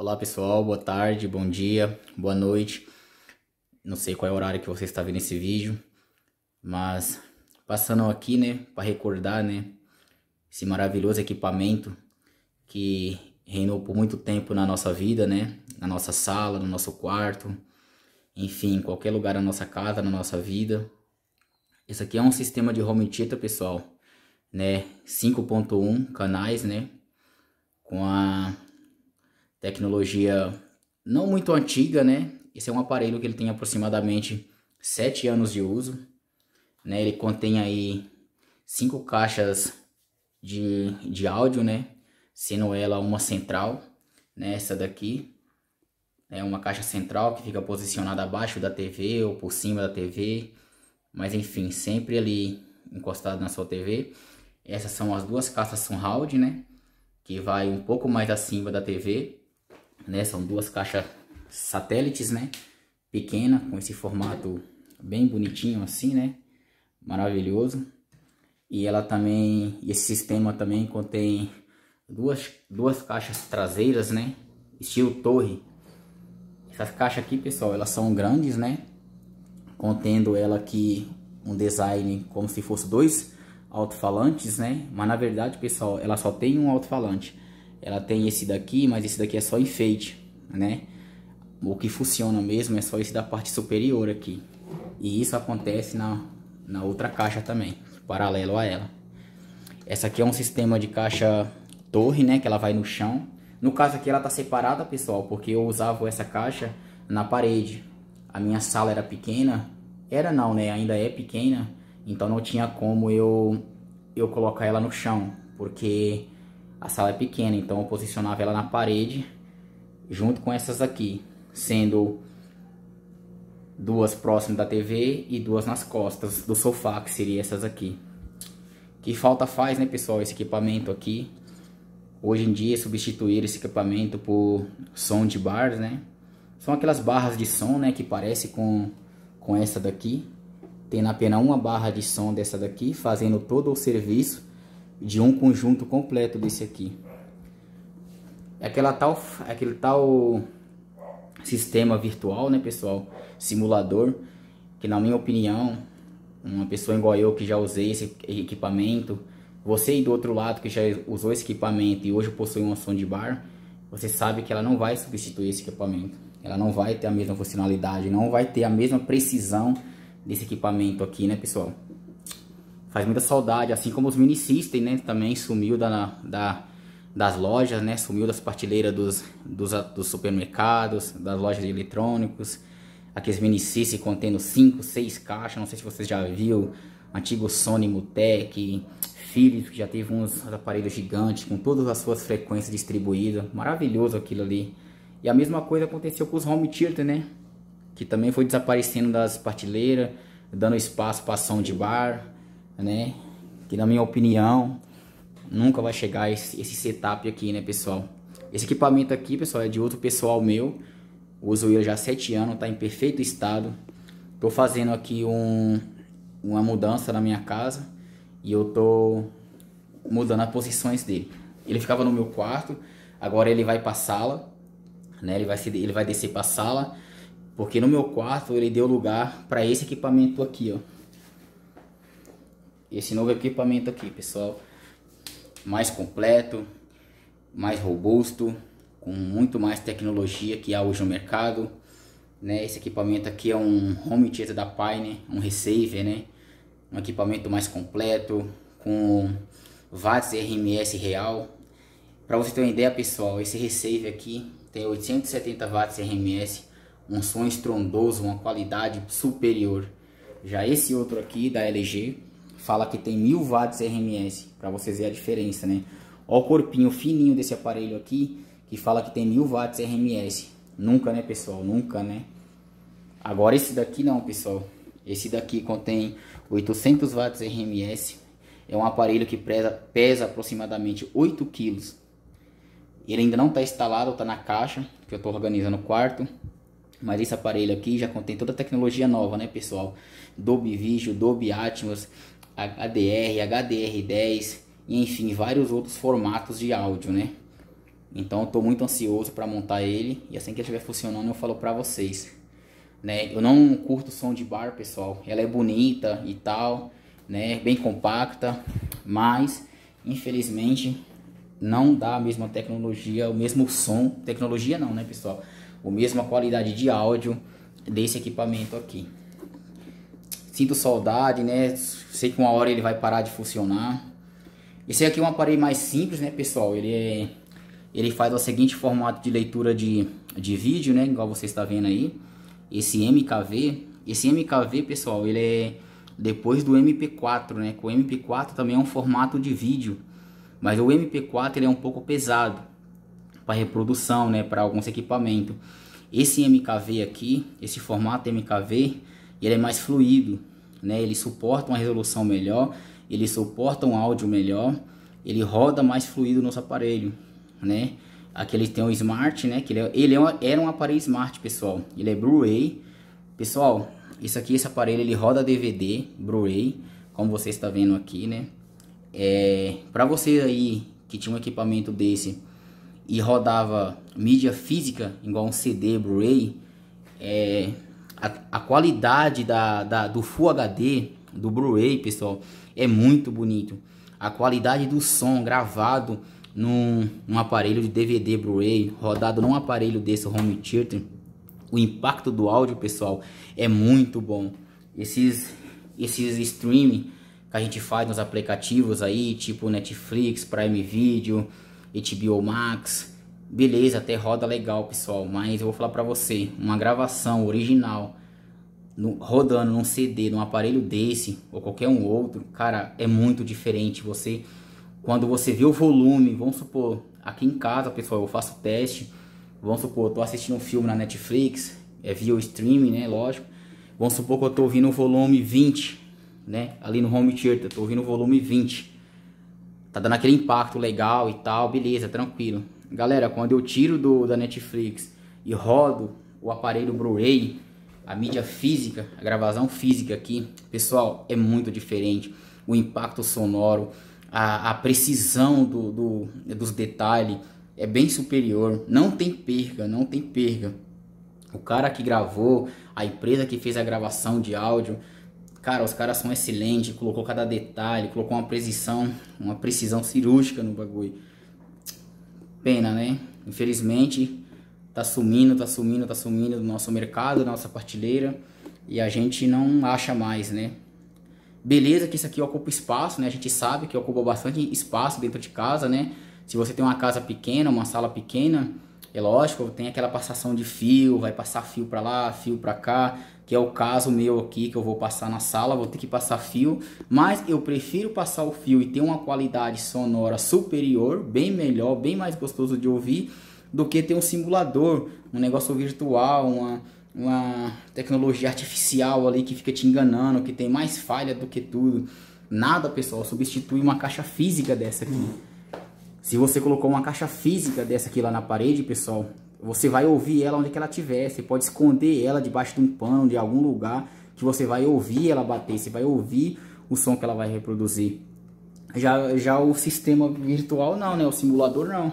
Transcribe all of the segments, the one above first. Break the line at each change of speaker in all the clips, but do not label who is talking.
Olá pessoal, boa tarde, bom dia, boa noite. Não sei qual é o horário que você está vendo esse vídeo, mas passando aqui, né, para recordar, né, esse maravilhoso equipamento que reinou por muito tempo na nossa vida, né, na nossa sala, no nosso quarto, enfim, em qualquer lugar da nossa casa, na nossa vida. Esse aqui é um sistema de home theater, pessoal, né, 5.1 canais, né, com a tecnologia não muito antiga, né? Esse é um aparelho que ele tem aproximadamente 7 anos de uso, né? Ele contém aí cinco caixas de, de áudio, né? Sendo ela uma central, né? Essa daqui é uma caixa central que fica posicionada abaixo da TV ou por cima da TV, mas enfim, sempre ali encostado na sua TV. Essas são as duas caixas Sunround, né? que vai um pouco mais acima da TV, né? São duas caixas satélites, né? Pequena, com esse formato bem bonitinho assim, né? Maravilhoso. E ela também, esse sistema também contém duas, duas caixas traseiras, né? Estilo torre. Essas caixas aqui, pessoal, elas são grandes, né? Contendo ela aqui um design como se fosse dois alto-falantes, né? Mas na verdade, pessoal, ela só tem um alto-falante. Ela tem esse daqui, mas esse daqui é só enfeite, né? O que funciona mesmo é só esse da parte superior aqui. E isso acontece na, na outra caixa também, paralelo a ela. Essa aqui é um sistema de caixa torre, né? Que ela vai no chão. No caso aqui ela tá separada, pessoal, porque eu usava essa caixa na parede. A minha sala era pequena. Era não, né? Ainda é pequena então não tinha como eu, eu colocar ela no chão, porque a sala é pequena, então eu posicionava ela na parede junto com essas aqui, sendo duas próximas da TV e duas nas costas do sofá, que seria essas aqui. Que falta faz, né, pessoal, esse equipamento aqui. Hoje em dia, substituir esse equipamento por som de bar, né? São aquelas barras de som, né, que parece com, com essa daqui tendo apenas uma barra de som dessa daqui, fazendo todo o serviço de um conjunto completo desse aqui. É aquela tal, é aquele tal sistema virtual, né, pessoal? Simulador, que na minha opinião, uma pessoa igual eu que já usei esse equipamento, você do outro lado que já usou esse equipamento e hoje possui uma bar, você sabe que ela não vai substituir esse equipamento. Ela não vai ter a mesma funcionalidade, não vai ter a mesma precisão desse equipamento aqui, né, pessoal? Faz muita saudade, assim como os mini system, né, também sumiu da, da, das lojas, né, sumiu das partilheiras dos, dos, dos supermercados, das lojas de eletrônicos, aqueles mini system contendo 5, 6 caixas, não sei se vocês já viram, antigo Sony Mutec, Philips, que já teve uns aparelhos gigantes com todas as suas frequências distribuídas, maravilhoso aquilo ali. E a mesma coisa aconteceu com os home theater, né? que também foi desaparecendo das partilheiras, dando espaço para som de bar, né? Que na minha opinião nunca vai chegar esse, esse setup aqui, né, pessoal? Esse equipamento aqui, pessoal, é de outro pessoal meu. Uso ele já há 7 anos, tá em perfeito estado. Tô fazendo aqui um, uma mudança na minha casa e eu tô mudando as posições dele. Ele ficava no meu quarto, agora ele vai para sala, né? Ele vai ele vai descer para sala porque no meu quarto ele deu lugar para esse equipamento aqui, ó. Esse novo equipamento aqui, pessoal. Mais completo, mais robusto, com muito mais tecnologia que há hoje no mercado. Né? Esse equipamento aqui é um home theater da Pine, um receiver, né? Um equipamento mais completo, com watts RMS real. Para você ter uma ideia, pessoal, esse receiver aqui tem 870 watts RMS um som estrondoso, uma qualidade superior. Já esse outro aqui da LG fala que tem 1000 watts RMS, para vocês verem a diferença, né? Olha o corpinho fininho desse aparelho aqui, que fala que tem 1000 watts RMS. Nunca, né, pessoal? Nunca, né? Agora esse daqui não, pessoal. Esse daqui contém 800 watts RMS. É um aparelho que pesa, pesa aproximadamente 8 quilos. Ele ainda não está instalado, está na caixa, que eu estou organizando o quarto. Mas esse aparelho aqui já contém toda a tecnologia nova, né, pessoal? Dolby Vision, Dolby Atmos, HDR, HDR10 e enfim, vários outros formatos de áudio, né? Então eu tô muito ansioso para montar ele e assim que ele estiver funcionando eu falo para vocês. Né? Eu não curto som de bar, pessoal. Ela é bonita e tal, né? Bem compacta, mas infelizmente não dá a mesma tecnologia, o mesmo som, tecnologia não, né, pessoal? O mesma qualidade de áudio desse equipamento aqui. Sinto saudade, né? Sei que uma hora ele vai parar de funcionar. Esse aqui é um aparelho mais simples, né, pessoal? Ele é ele faz o seguinte formato de leitura de, de vídeo, né? Igual você está vendo aí. Esse MKV, esse MKV, pessoal, ele é depois do MP4, né? o MP4 também é um formato de vídeo, mas o MP4 ele é um pouco pesado para reprodução, né? Para alguns equipamentos. Esse MKV aqui, esse formato MKV, ele é mais fluido, né? Ele suporta uma resolução melhor, ele suporta um áudio melhor, ele roda mais fluido no nosso aparelho né? Aqui ele tem o Smart, né? Que ele, é, ele é era um aparelho Smart, pessoal. Ele é Blu-ray. Pessoal, isso aqui, esse aparelho, ele roda DVD, Blu-ray, como você está vendo aqui, né? É, para você aí que tinha um equipamento desse e rodava mídia física, igual um CD, Blu-ray, é, a, a, qualidade da, da, do Full HD, do Blu-ray, pessoal, é muito bonito. A qualidade do som gravado num, num aparelho de DVD Blu-ray, rodado num aparelho desse home theater, o impacto do áudio, pessoal, é muito bom. Esses, esses streaming que a gente faz nos aplicativos aí, tipo Netflix, Prime Video, HBO Max, beleza, até roda legal, pessoal. Mas eu vou falar pra você, uma gravação original no, rodando num CD, num aparelho desse ou qualquer um outro, cara, é muito diferente. Você quando você vê o volume, vamos supor, aqui em casa, pessoal, eu faço teste. Vamos supor, eu tô assistindo um filme na Netflix, é via o streaming, né, lógico. Vamos supor que eu tô ouvindo o volume 20, né, ali no home theater, tô ouvindo o volume 20. Tá dando aquele impacto legal e tal, beleza, tranquilo. Galera, quando eu tiro do da Netflix e rodo o aparelho Blu-ray, a mídia física, a gravação física aqui, pessoal, é muito diferente. O impacto sonoro, a, a precisão do, do, dos detalhes é bem superior. Não tem perca, não tem perca. O cara que gravou, a empresa que fez a gravação de áudio, cara, os caras são excelentes, colocou cada detalhe, colocou uma precisão, uma precisão cirúrgica no bagulho. Pena, né? Infelizmente, tá sumindo, tá sumindo, tá sumindo do nosso mercado, da nossa partilheira, e a gente não acha mais, né? Beleza que isso aqui ocupa espaço, né? A gente sabe que ocupa bastante espaço dentro de casa, né? Se você tem uma casa pequena, uma sala pequena, é lógico, tem aquela passação de fio, vai passar fio para lá, fio para cá, que é o caso meu aqui que eu vou passar na sala, vou ter que passar fio, mas eu prefiro passar o fio e ter uma qualidade sonora superior, bem melhor, bem mais gostoso de ouvir, do que ter um simulador, um negócio virtual, uma uma tecnologia artificial ali que fica te enganando, que tem mais falha do que tudo. Nada, pessoal, substitui uma caixa física dessa aqui. Se você colocou uma caixa física dessa aqui lá na parede, pessoal, você vai ouvir ela onde que ela estiver. Você pode esconder ela debaixo de um pano, de algum lugar, que você vai ouvir ela bater. Você vai ouvir o som que ela vai reproduzir. Já, já o sistema virtual não, né? O simulador não.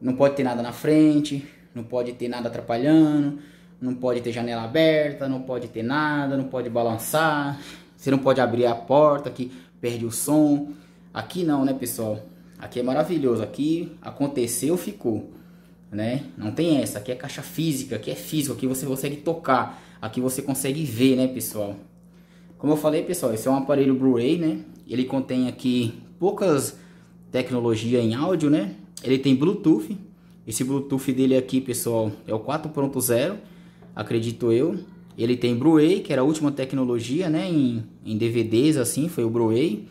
Não pode ter nada na frente, não pode ter nada atrapalhando não pode ter janela aberta, não pode ter nada, não pode balançar, você não pode abrir a porta que perde o som. Aqui não, né, pessoal? Aqui é maravilhoso, aqui aconteceu, ficou, né? Não tem essa, aqui é caixa física, aqui é físico, aqui você consegue tocar, aqui você consegue ver, né, pessoal? Como eu falei, pessoal, esse é um aparelho Blu-ray, né? Ele contém aqui poucas tecnologia em áudio, né? Ele tem Bluetooth. Esse Bluetooth dele aqui, pessoal, é o 4.0 acredito eu. Ele tem Blu-ray, que era a última tecnologia, né, em, em DVDs assim, foi o Blu-ray.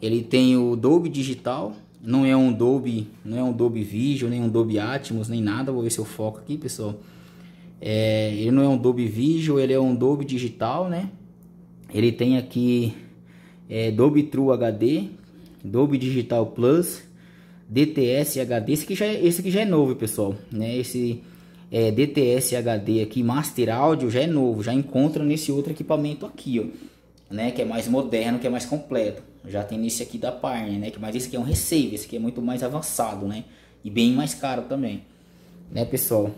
Ele tem o Dolby Digital, não é um Dolby, não é um Dolby Vision, nem um Dolby Atmos, nem nada. Vou ver se eu foco aqui, pessoal. É, ele não é um Dolby Vision, ele é um Dolby Digital, né? Ele tem aqui é, Dolby True HD, Dolby Digital Plus, DTS HD. Esse aqui já é, esse aqui já é novo, pessoal, né? Esse é, DTS HD aqui, Master Audio, já é novo, já encontra nesse outro equipamento aqui, ó, né, que é mais moderno, que é mais completo. Já tem nesse aqui da Parne, né, que mas esse aqui é um receiver, esse aqui é muito mais avançado, né? e bem mais caro também, né, pessoal?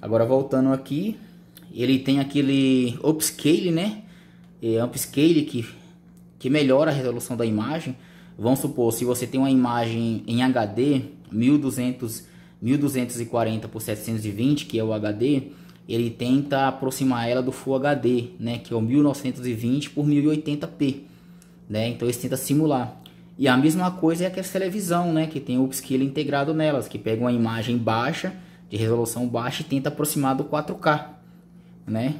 Agora voltando aqui, ele tem aquele upscale, né? É, upscale que, que melhora a resolução da imagem. Vamos supor, se você tem uma imagem em HD, 1200, 1240 por 720, que é o HD, ele tenta aproximar ela do Full HD, né, que é o 1920 por 1080p, né? Então ele tenta simular. E a mesma coisa é aquela televisão, né, que tem o upscale integrado nelas, que pega uma imagem baixa, de resolução baixa e tenta aproximar do 4K, né?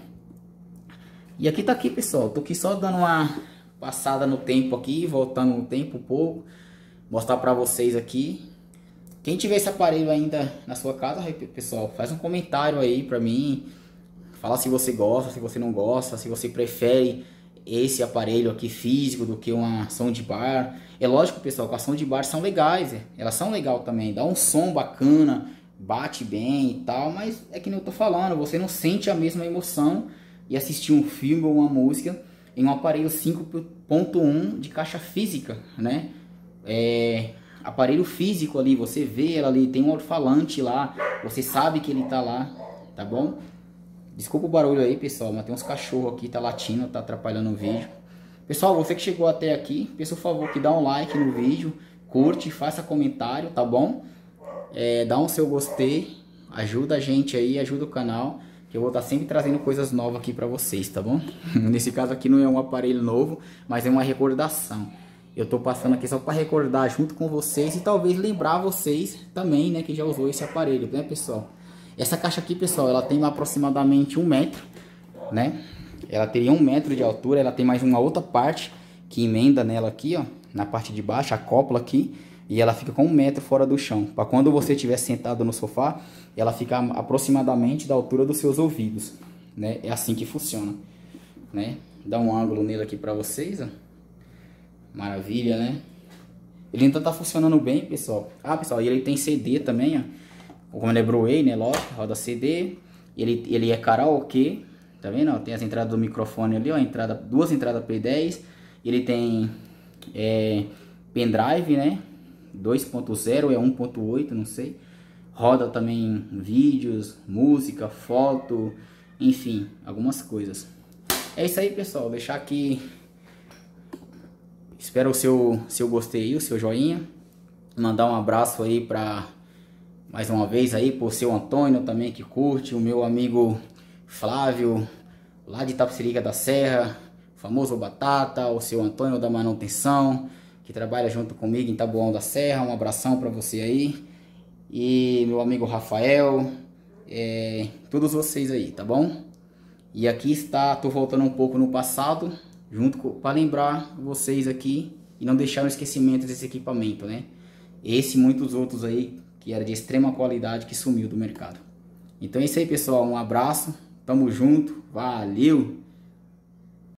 E aqui tá aqui, pessoal, tô aqui só dando uma passada no tempo aqui, voltando no tempo um pouco, mostrar para vocês aqui quem tiver esse aparelho ainda na sua casa, pessoal, faz um comentário aí pra mim. Fala se você gosta, se você não gosta, se você prefere esse aparelho aqui físico do que uma soundbar. É lógico, pessoal, que as soundbars são legais, é. elas são legal também, dá um som bacana, bate bem e tal, mas é que nem eu tô falando, você não sente a mesma emoção e assistir um filme ou uma música em um aparelho 5.1 de caixa física, né? É, aparelho físico ali, você vê ela ali, tem um alto-falante lá, você sabe que ele tá lá, tá bom? Desculpa o barulho aí, pessoal, mas tem uns cachorros aqui, tá latindo, tá atrapalhando o vídeo. Pessoal, você que chegou até aqui, peço por favor que dá um like no vídeo, curte, faça comentário, tá bom? É, dá um seu gostei, ajuda a gente aí, ajuda o canal, que eu vou estar tá sempre trazendo coisas novas aqui para vocês, tá bom? Nesse caso aqui não é um aparelho novo, mas é uma recordação. Eu tô passando aqui só para recordar junto com vocês e talvez lembrar vocês também, né, que já usou esse aparelho, né, pessoal? Essa caixa aqui, pessoal, ela tem aproximadamente um metro, né? Ela teria um metro de altura, ela tem mais uma outra parte que emenda nela aqui, ó, na parte de baixo, a cópula aqui, e ela fica com um metro fora do chão. Para quando você estiver sentado no sofá, ela fica aproximadamente da altura dos seus ouvidos, né? É assim que funciona, né? Dá um ângulo nele aqui para vocês, ó. Maravilha, né? Ele ainda tá funcionando bem, pessoal. Ah, pessoal, ele tem CD também, ó. Como ele é Blu-ray, né? Lógico, roda CD. Ele, ele é karaokê, tá vendo? Tem as entradas do microfone ali, ó. Entrada, duas entradas P10. Ele tem é, pendrive, né? 2.0 é 1.8, não sei. Roda também vídeos, música, foto, enfim, algumas coisas. É isso aí, pessoal. Deixar aqui Espero o seu, seu gostei, o seu joinha. Mandar um abraço aí para mais uma vez aí pro seu Antônio também que curte, o meu amigo Flávio lá de Tapsirica da Serra, famoso Batata, o seu Antônio da Manutenção, que trabalha junto comigo em Taboão da Serra. Um abração para você aí. E meu amigo Rafael, é, todos vocês aí, tá bom? E aqui está, tô voltando um pouco no passado, junto para lembrar vocês aqui e não deixar no esquecimento desse equipamento, né? Esse e muitos outros aí que era de extrema qualidade que sumiu do mercado. Então é isso aí, pessoal. Um abraço, tamo junto, valeu!